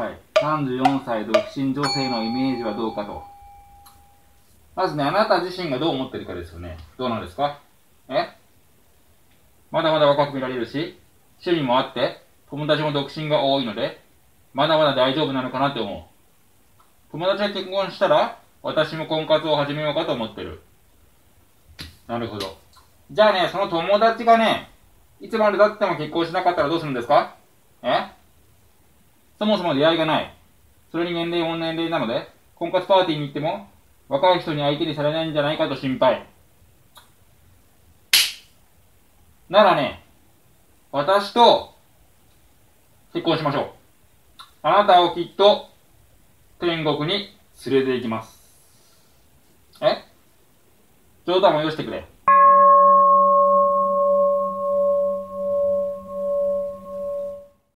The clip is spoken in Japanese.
はい。34歳独身女性のイメージはどうかと。まずね、あなた自身がどう思ってるかですよね。どうなんですか？え？まだまだ若く見られるし、趣味もあって、友達も独身が多いので、まだまだ大丈夫なのかなって思う。友達が結婚したら、私も婚活を始めようかと思ってる。なるほど。じゃあね、その友達がね、いつまで経っても結婚しなかったらどうするんですか？え？そもそも出会いがない。それに年齢も年齢なので、婚活パーティーに行っても、若い人に相手にされないんじゃないかと心配。ならね、私と結婚しましょう。あなたをきっと天国に連れて行きます。え？冗談も許してくれ。